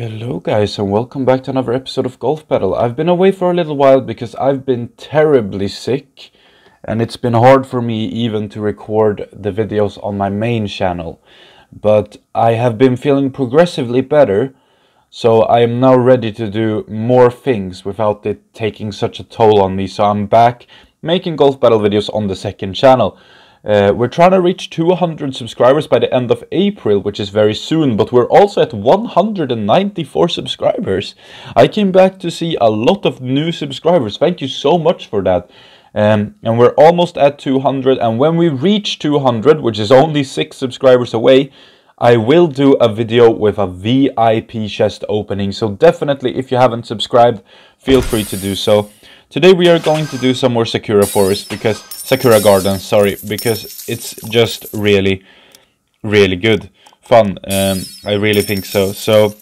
Hello guys and welcome back to another episode of Golf Battle. I've been away for a little while because I've been terribly sick and it's been hard for me even to record the videos on my main channel. But I have been feeling progressively better so I am now ready to do more things without it taking such a toll on me. So I'm back making Golf Battle videos on the second channel. Uh, we're trying to reach 200 subscribers by the end of April, which is very soon, but we're also at 194 subscribers. I came back to see a lot of new subscribers. Thank you so much for that. Um, and we're almost at 200. And when we reach 200, which is only six subscribers away, I will do a video with a VIP chest opening. So definitely, if you haven't subscribed, feel free to do so. Today we are going to do some more Sakura Forest because Sakura Gardens, sorry, because it's just really, really good fun. Um, I really think so. So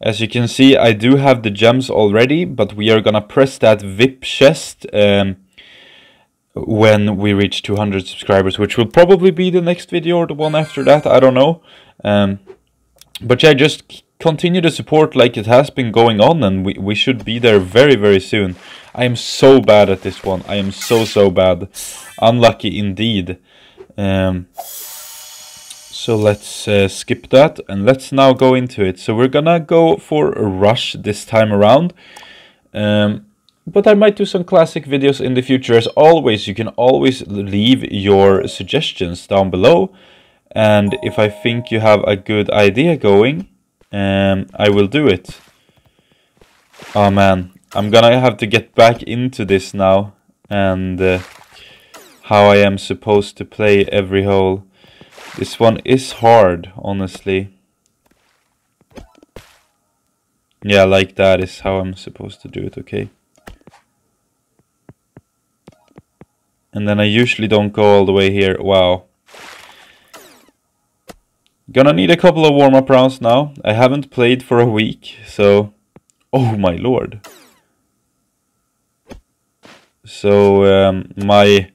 as you can see, I do have the gems already, but we are gonna press that VIP chest um, when we reach 200 subscribers, which will probably be the next video or the one after that. I don't know. Um, but yeah, just continue to support like it has been going on and we, we should be there very very soon. I am so bad at this one. I am so so bad. Unlucky indeed. Um, so let's uh, skip that and let's now go into it. So we're gonna go for a rush this time around. Um, but I might do some classic videos in the future. As always, you can always leave your suggestions down below. And if I think you have a good idea going, um, I will do it. Oh man, I'm gonna have to get back into this now and uh, how I am supposed to play every hole. This one is hard, honestly. Yeah, like that is how I'm supposed to do it, okay. And then I usually don't go all the way here. Wow. Gonna need a couple of warm-up rounds now. I haven't played for a week, so... Oh my lord. So um, my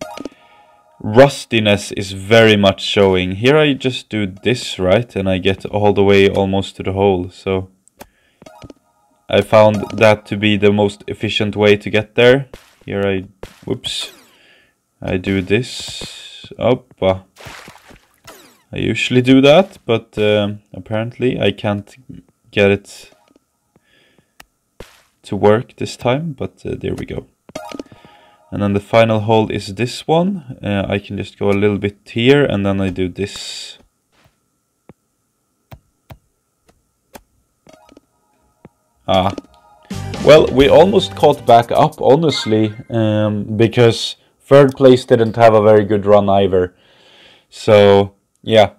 rustiness is very much showing. Here I just do this, right? And I get all the way almost to the hole, so... I found that to be the most efficient way to get there. Here I... Whoops. I do this. Oppa. I usually do that, but uh, apparently I can't get it to work this time, but uh, there we go. And then the final hold is this one. Uh, I can just go a little bit here and then I do this. Ah. Well, we almost caught back up, honestly, um, because third place didn't have a very good run either. So yeah.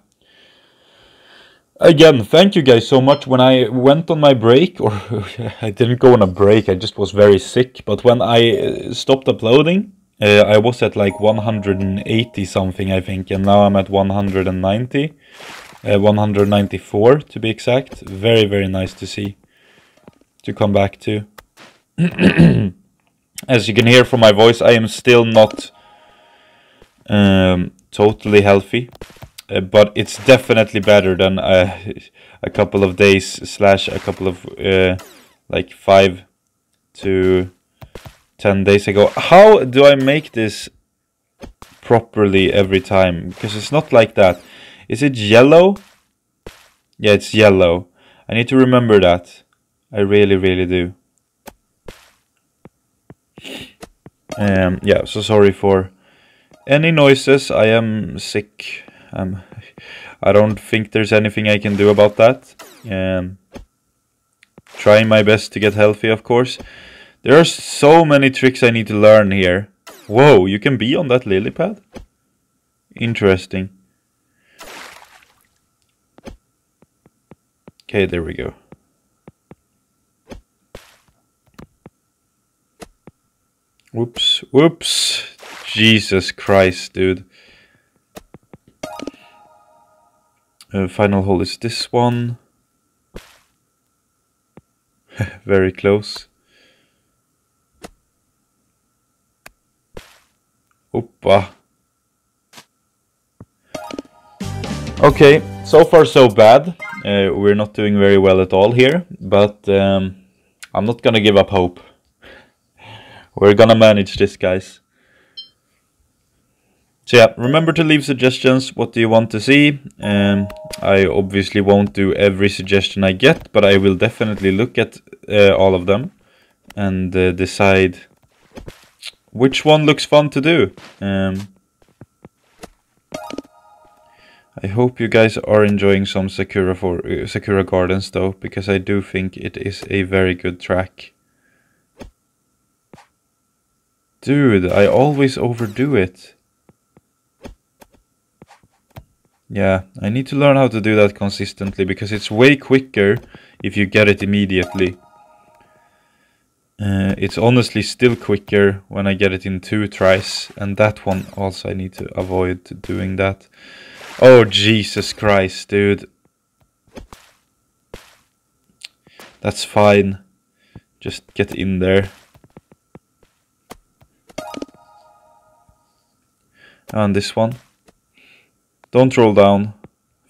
Again, thank you guys so much. When I went on my break, or I didn't go on a break, I just was very sick. But when I uh, stopped uploading, uh, I was at like 180 something, I think, and now I'm at 190, uh, 194 to be exact. Very, very nice to see, to come back to. As you can hear from my voice, I am still not um, totally healthy. Uh, but it's definitely better than uh, a couple of days slash a couple of uh, like five to ten days ago. How do I make this properly every time? Because it's not like that. Is it yellow? Yeah, it's yellow. I need to remember that. I really, really do. Um, yeah, so sorry for any noises. I am sick. Um, I don't think there's anything I can do about that. Um, trying my best to get healthy, of course. There are so many tricks I need to learn here. Whoa, you can be on that lily pad? Interesting. Okay, there we go. Whoops, whoops. Jesus Christ, dude. Uh, final hole is this one. Very close. Oppa. Okay, so far so bad. Uh, we're not doing very well at all here, but um, I'm not gonna give up hope. We're gonna manage this, guys. So yeah, remember to leave suggestions. What do you want to see? Um, I obviously won't do every suggestion I get, but I will definitely look at uh, all of them and uh, decide which one looks fun to do. Um, I hope you guys are enjoying some Sakura for uh, Sakura Gardens though, because I do think it is a very good track. Dude, I always overdo it. Yeah, I need to learn how to do that consistently because it's way quicker if you get it immediately. Uh, it's honestly still quicker when I get it in two tries and that one also I need to avoid doing that. Oh Jesus Christ dude. That's fine. Just get in there. And this one. Don't roll down.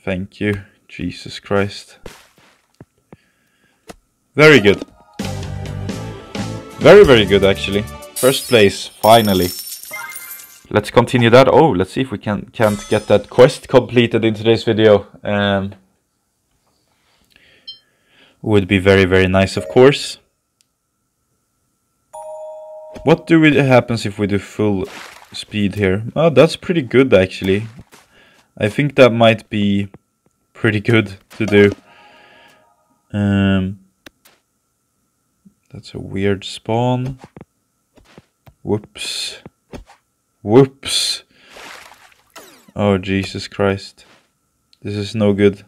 Thank you. Jesus Christ. Very good. Very, very good actually. First place, finally. Let's continue that. Oh, let's see if we can can't get that quest completed in today's video. Um, would be very, very nice, of course. What do we happens if we do full speed here? Oh, that's pretty good actually. I think that might be pretty good to do. Um, that's a weird spawn. Whoops. Whoops. Oh, Jesus Christ. This is no good.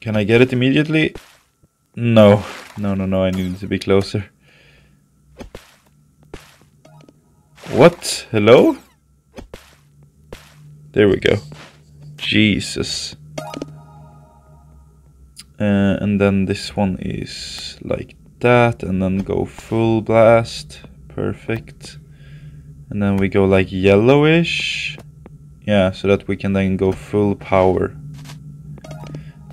Can I get it immediately? No. No, no, no, I need to be closer. What? Hello? There we go. Jesus. Uh, and then this one is like that, and then go full blast. Perfect. And then we go like yellowish. Yeah, so that we can then go full power.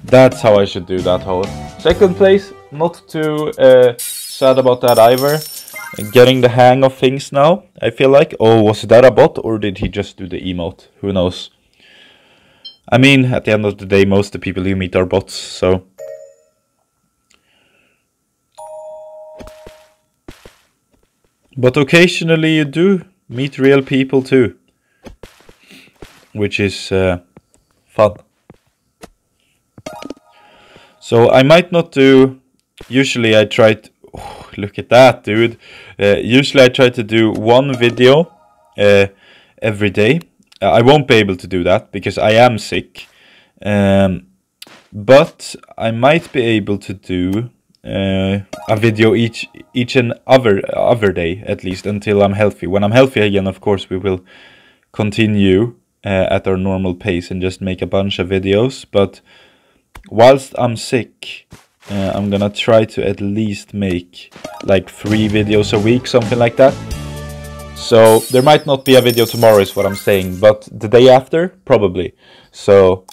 That's how I should do that hole. Second place, not too uh, sad about that either. Getting the hang of things now, I feel like. Oh, was that a bot or did he just do the emote? Who knows? I mean, at the end of the day, most of the people you meet are bots, so... But occasionally you do meet real people too. Which is uh, fun. So I might not do. Usually I try to. Oh, look at that, dude. Uh, usually I try to do one video uh, every day. Uh, I won't be able to do that because I am sick. Um, but I might be able to do uh, a video each each and other other day at least until I'm healthy. When I'm healthy again, of course, we will continue uh, at our normal pace and just make a bunch of videos. But whilst I'm sick, uh, I'm gonna try to at least make like three videos a week, something like that. So there might not be a video tomorrow is what I'm saying, but the day after, probably. So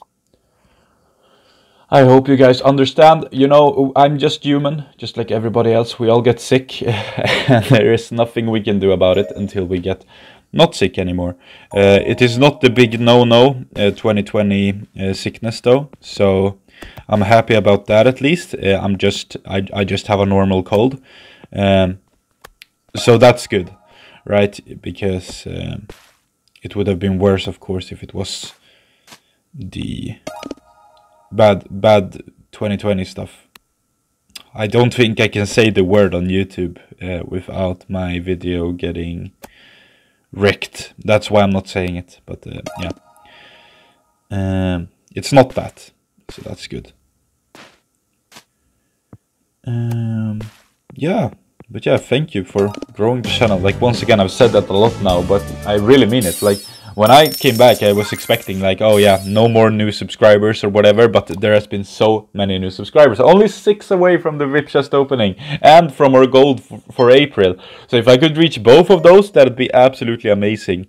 I hope you guys understand. You know, I'm just human, just like everybody else. We all get sick, and there is nothing we can do about it until we get not sick anymore. Uh, it is not the big no-no uh, 2020 uh, sickness though, so I'm happy about that at least. Uh, I'm just I I just have a normal cold, um, so that's good, right? Because um, it would have been worse, of course, if it was the bad bad 2020 stuff. I don't think I can say the word on YouTube uh, without my video getting wrecked. That's why I'm not saying it. But uh, yeah, um, it's not that, so that's good. Um, yeah, but yeah, thank you for growing the channel. Like once again, I've said that a lot now, but I really mean it. Like when I came back, I was expecting like, oh yeah, no more new subscribers or whatever, but there has been so many new subscribers. Only six away from the VIP chest opening and from our goal for April. So if I could reach both of those, that'd be absolutely amazing.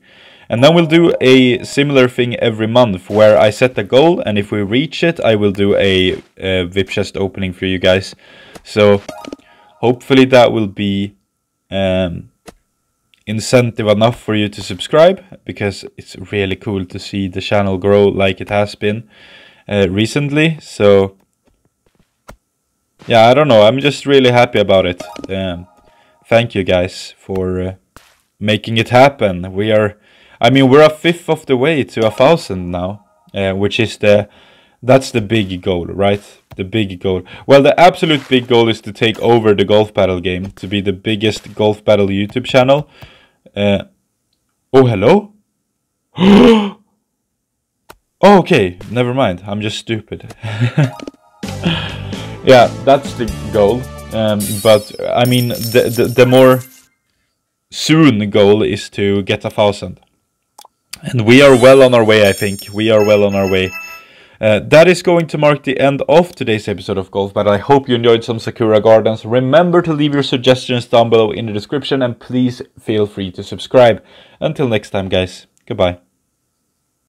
And then we'll do a similar thing every month where I set the goal and if we reach it, I will do a, a VIP chest opening for you guys. So hopefully that will be um, incentive enough for you to subscribe because it's really cool to see the channel grow like it has been uh, recently. So yeah, I don't know. I'm just really happy about it. Um, thank you guys for uh, making it happen. We are I mean, we're a fifth of the way to a thousand now, uh, which is the that's the big goal, right? The big goal. Well, the absolute big goal is to take over the golf battle game, to be the biggest golf battle YouTube channel. Uh, oh, hello. oh, okay, never mind. I'm just stupid. yeah, that's the goal. Um, but I mean, the, the the more soon goal is to get a thousand. And we are well on our way, I think. We are well on our way. Uh, that is going to mark the end of today's episode of Golf but I hope you enjoyed some Sakura Gardens. Remember to leave your suggestions down below in the description and please feel free to subscribe. Until next time, guys. Goodbye.